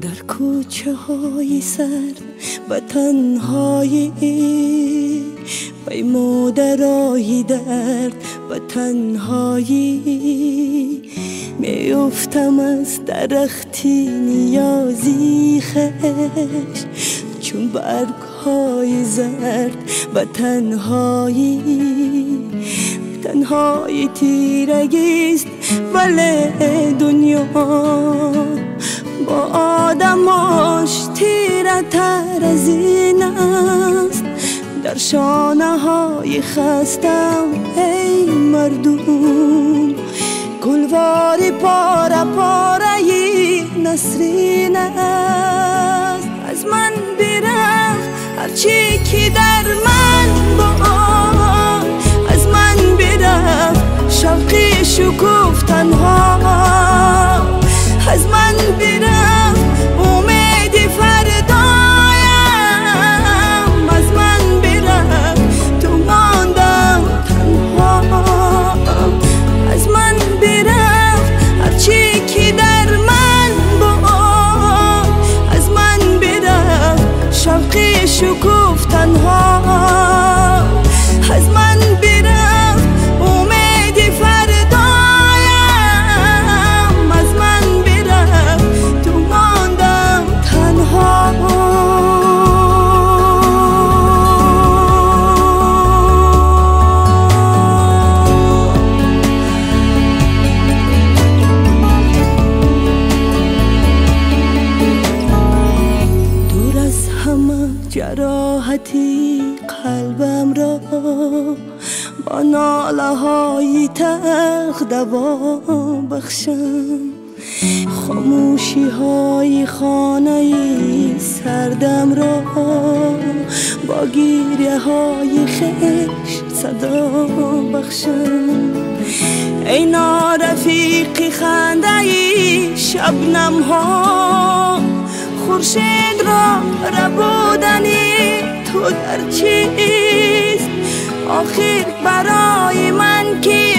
درد و تنهایی مادرایی درد و تنهایی میفتم از درختی نیازی خش چون برگ های زرد و تنهایی تنهایی تیرگیست ولی دنیا با آدماش تیره تر از این است. در شانه های خستم ای مردم. گلواری پاره پاره نسرین است. از من برفت هرچی که در من با از من برفت شوقی شکوف تنها شکوف تنها جراحتی قلبم را با ناله های تخ دوا بخشم. خاموشی های خانه سردم را با گیریه های خش صدا بخشم. ای نارفیقی خنده شبنم ها خورشید را ربودنی آخر برای من که